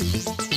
you.